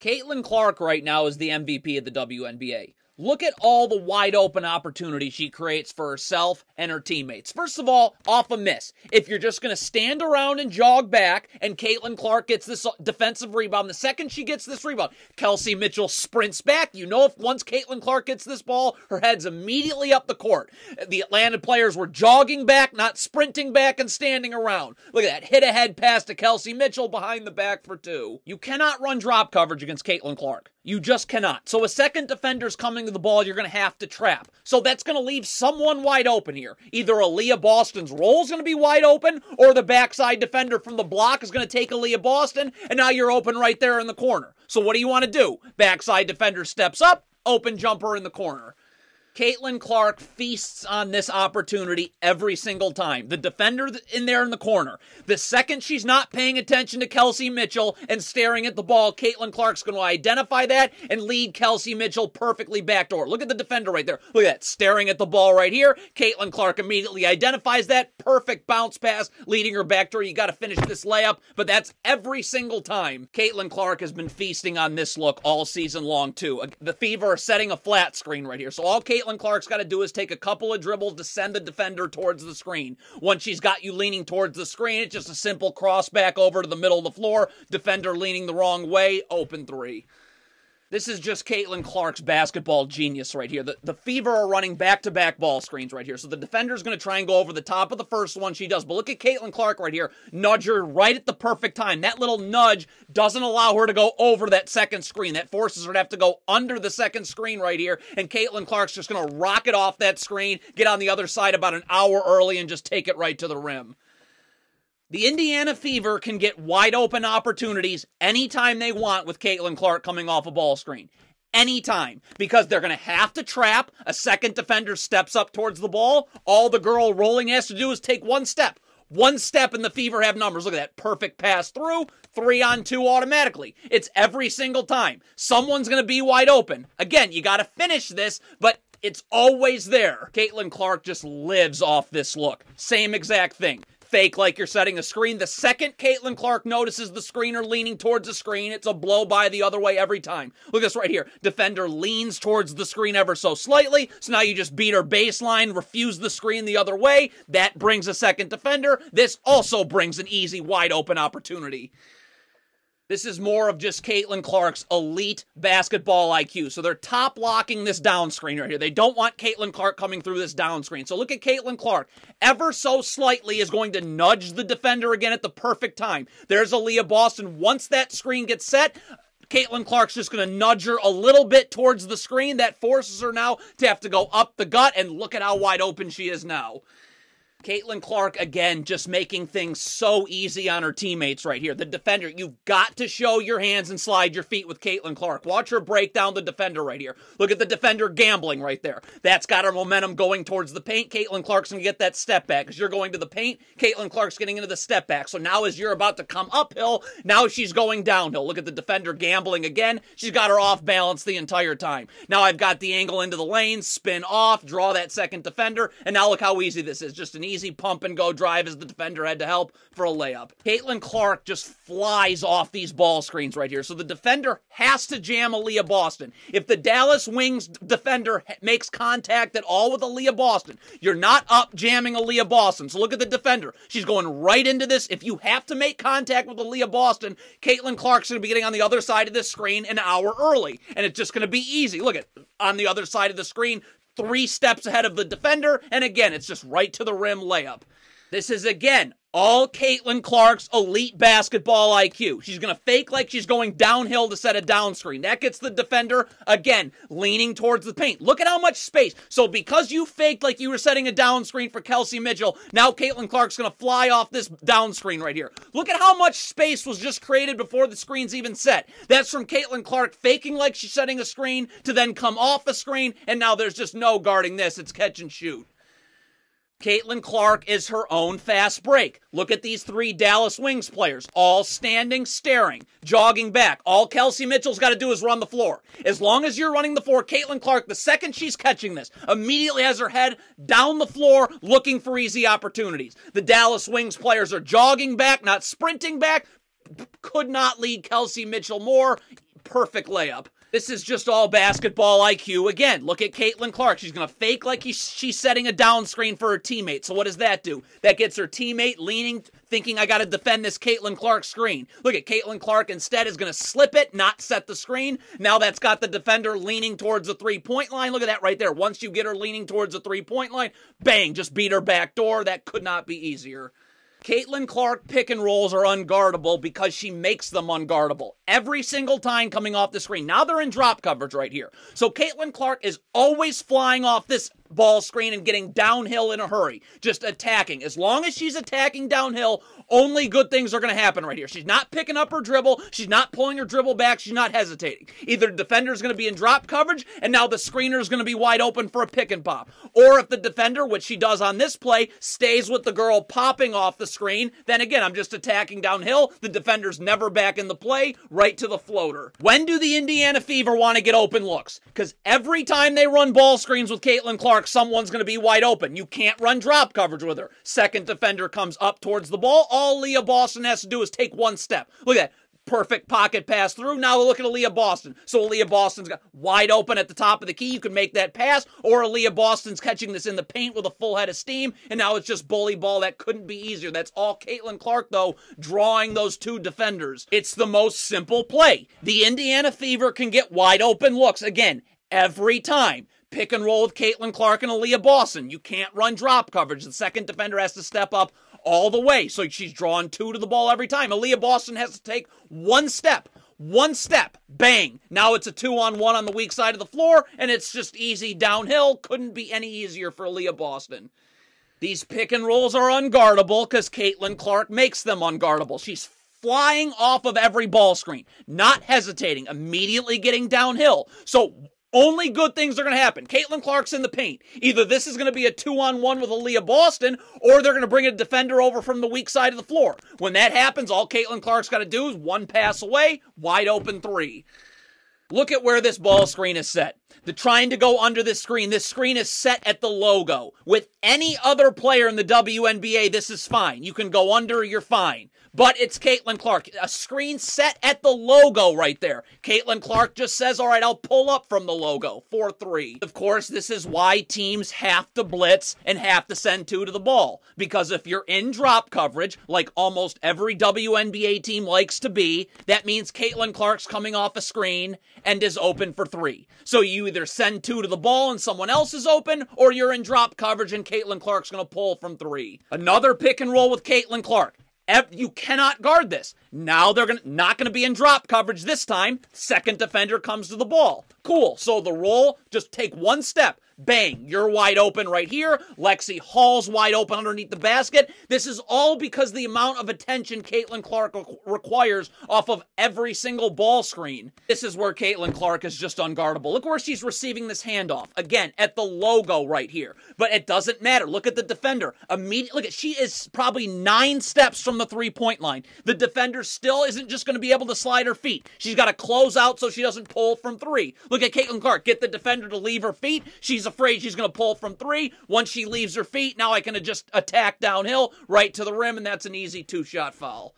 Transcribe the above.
Caitlin Clark right now is the MVP of the WNBA. Look at all the wide open opportunities she creates for herself and her teammates. First of all, off a miss. If you're just going to stand around and jog back, and Caitlin Clark gets this defensive rebound, the second she gets this rebound, Kelsey Mitchell sprints back. You know, if once Caitlin Clark gets this ball, her head's immediately up the court. The Atlanta players were jogging back, not sprinting back and standing around. Look at that hit ahead pass to Kelsey Mitchell behind the back for two. You cannot run drop coverage against Caitlin Clark. You just cannot. So a second defender's coming to the ball, you're going to have to trap. So that's going to leave someone wide open here. Either Aliyah Boston's role is going to be wide open, or the backside defender from the block is going to take Aliyah Boston, and now you're open right there in the corner. So what do you want to do? Backside defender steps up, open jumper in the corner. Caitlin Clark feasts on this opportunity every single time. The defender in there in the corner. The second she's not paying attention to Kelsey Mitchell and staring at the ball, Caitlin Clark's going to identify that and lead Kelsey Mitchell perfectly backdoor. Look at the defender right there. Look at that, staring at the ball right here. Caitlin Clark immediately identifies that. Perfect bounce pass, leading her backdoor. You got to finish this layup, but that's every single time. Caitlin Clark has been feasting on this look all season long, too. The Fever are setting a flat screen right here. So all Caitlin Caitlin Clark's got to do is take a couple of dribbles to send the defender towards the screen. Once she's got you leaning towards the screen, it's just a simple cross back over to the middle of the floor. Defender leaning the wrong way, open three. This is just Caitlin Clark's basketball genius right here. The, the Fever are running back-to-back ball screens right here. So the defender's going to try and go over the top of the first one. She does. But look at Caitlin Clark right here. Nudge her right at the perfect time. That little nudge doesn't allow her to go over that second screen. That forces her to have to go under the second screen right here. And Caitlin Clark's just going to rock it off that screen, get on the other side about an hour early, and just take it right to the rim. The Indiana Fever can get wide open opportunities anytime they want with Caitlin Clark coming off a ball screen. Anytime. Because they're going to have to trap. A second defender steps up towards the ball. All the girl rolling has to do is take one step. One step and the Fever have numbers. Look at that. Perfect pass through. Three on two automatically. It's every single time. Someone's going to be wide open. Again, you got to finish this, but it's always there. Caitlin Clark just lives off this look. Same exact thing fake like you're setting a screen. The second Caitlin Clark notices the screener leaning towards the screen, it's a blow by the other way every time. Look at this right here. Defender leans towards the screen ever so slightly, so now you just beat her baseline, refuse the screen the other way. That brings a second defender. This also brings an easy wide open opportunity. This is more of just Caitlin Clark's elite basketball IQ. So they're top locking this down screen right here. They don't want Caitlin Clark coming through this down screen. So look at Caitlin Clark. Ever so slightly is going to nudge the defender again at the perfect time. There's Aliyah Boston. Once that screen gets set, Caitlin Clark's just going to nudge her a little bit towards the screen. That forces her now to have to go up the gut, and look at how wide open she is now. Caitlin Clark, again, just making things so easy on her teammates right here. The defender, you've got to show your hands and slide your feet with Caitlin Clark. Watch her break down the defender right here. Look at the defender gambling right there. That's got her momentum going towards the paint. Caitlin Clark's going to get that step back. As you're going to the paint, Caitlin Clark's getting into the step back. So now as you're about to come uphill, now she's going downhill. Look at the defender gambling again. She's got her off balance the entire time. Now I've got the angle into the lane, spin off, draw that second defender, and now look how easy this is. Just an easy pump and go drive as the defender had to help for a layup. Caitlin Clark just flies off these ball screens right here. So the defender has to jam Aliyah Boston. If the Dallas Wings defender makes contact at all with Aliyah Boston, you're not up jamming Aliyah Boston. So look at the defender. She's going right into this. If you have to make contact with Aliyah Boston, Caitlin Clark's going to be getting on the other side of this screen an hour early. And it's just going to be easy. Look at on the other side of the screen, three steps ahead of the defender, and again, it's just right to the rim layup. This is again all Caitlin Clark's elite basketball IQ. She's going to fake like she's going downhill to set a down screen. That gets the defender, again, leaning towards the paint. Look at how much space. So because you faked like you were setting a down screen for Kelsey Mitchell, now Caitlin Clark's going to fly off this down screen right here. Look at how much space was just created before the screen's even set. That's from Caitlin Clark faking like she's setting a screen to then come off a screen, and now there's just no guarding this. It's catch and shoot. Caitlin Clark is her own fast break. Look at these three Dallas Wings players, all standing, staring, jogging back. All Kelsey Mitchell's got to do is run the floor. As long as you're running the floor, Caitlin Clark, the second she's catching this, immediately has her head down the floor looking for easy opportunities. The Dallas Wings players are jogging back, not sprinting back. Could not lead Kelsey Mitchell more perfect layup. This is just all basketball IQ. Again, look at Caitlin Clark. She's going to fake like she's setting a down screen for her teammate. So what does that do? That gets her teammate leaning, thinking, I got to defend this Caitlin Clark screen. Look at Caitlin Clark instead is going to slip it, not set the screen. Now that's got the defender leaning towards the three-point line. Look at that right there. Once you get her leaning towards the three-point line, bang, just beat her back door. That could not be easier. Caitlin Clark pick and rolls are unguardable because she makes them unguardable every single time coming off the screen. Now they're in drop coverage right here. So Caitlin Clark is always flying off this ball screen and getting downhill in a hurry, just attacking. As long as she's attacking downhill, only good things are going to happen right here. She's not picking up her dribble. She's not pulling her dribble back. She's not hesitating. Either the defender is going to be in drop coverage, and now the screener is going to be wide open for a pick and pop. Or if the defender, which she does on this play, stays with the girl popping off the screen, then again, I'm just attacking downhill. The defender's never back in the play, right to the floater. When do the Indiana Fever want to get open looks? Because every time they run ball screens with Caitlin Clark, someone's going to be wide open. You can't run drop coverage with her. Second defender comes up towards the ball. All Leah Boston has to do is take one step. Look at that perfect pocket pass through. Now looking at Leah Boston. So Leah Boston's got wide open at the top of the key. You can make that pass, or Leah Boston's catching this in the paint with a full head of steam, and now it's just bully ball. That couldn't be easier. That's all Caitlin Clark, though, drawing those two defenders. It's the most simple play. The Indiana Fever can get wide open looks again every time pick and roll with Caitlin Clark and Aliyah Boston. You can't run drop coverage. The second defender has to step up all the way. So she's drawn two to the ball every time. Aliyah Boston has to take one step. One step, bang. Now it's a two on one on the weak side of the floor, and it's just easy downhill. Couldn't be any easier for Aliyah Boston. These pick and rolls are unguardable because Caitlin Clark makes them unguardable. She's flying off of every ball screen, not hesitating, immediately getting downhill. So only good things are going to happen. Caitlin Clark's in the paint. Either this is going to be a two on one with Aliyah Boston, or they're going to bring a defender over from the weak side of the floor. When that happens, all Caitlin Clark's got to do is one pass away, wide open three. Look at where this ball screen is set. The trying to go under this screen. This screen is set at the logo. With any other player in the WNBA, this is fine. You can go under, you're fine. But it's Caitlin Clark. A screen set at the logo right there. Caitlin Clark just says, all right, I'll pull up from the logo. 4-3. Of course, this is why teams have to blitz and have to send two to the ball. Because if you're in drop coverage, like almost every WNBA team likes to be, that means Caitlin Clark's coming off a screen and is open for three. So you either send two to the ball and someone else is open, or you're in drop coverage and Caitlin Clark's going to pull from three. Another pick and roll with Caitlin Clark. You cannot guard this. Now they're gonna, not going to be in drop coverage this time. Second defender comes to the ball. Cool. So the roll, just take one step. Bang, you're wide open right here. Lexie Hull's wide open underneath the basket. This is all because the amount of attention Caitlin Clark requires off of every single ball screen. This is where Caitlin Clark is just unguardable. Look where she's receiving this handoff. Again, at the logo right here. But it doesn't matter. Look at the defender. Immediately, look at she is probably nine steps from the three-point line. The defender still isn't just going to be able to slide her feet. She's got to close out so she doesn't pull from three. Look at Caitlin Clark. Get the defender to leave her feet. She's afraid she's going to pull from three. Once she leaves her feet, now I can just attack downhill right to the rim, and that's an easy two shot foul.